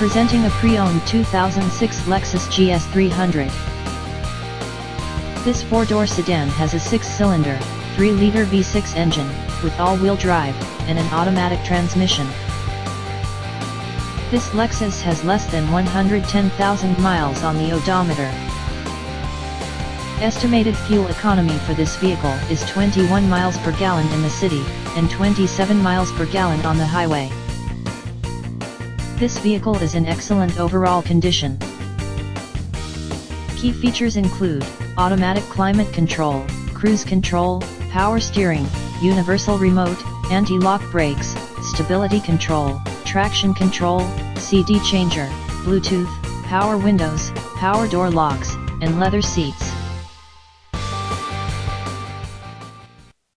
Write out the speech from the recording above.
Presenting a pre-owned 2006 Lexus GS 300. This four-door sedan has a six-cylinder, 3-liter V6 engine, with all-wheel drive, and an automatic transmission. This Lexus has less than 110,000 miles on the odometer. Estimated fuel economy for this vehicle is 21 miles per gallon in the city, and 27 miles per gallon on the highway. This vehicle is in excellent overall condition. Key features include, automatic climate control, cruise control, power steering, universal remote, anti-lock brakes, stability control, traction control, CD changer, Bluetooth, power windows, power door locks, and leather seats.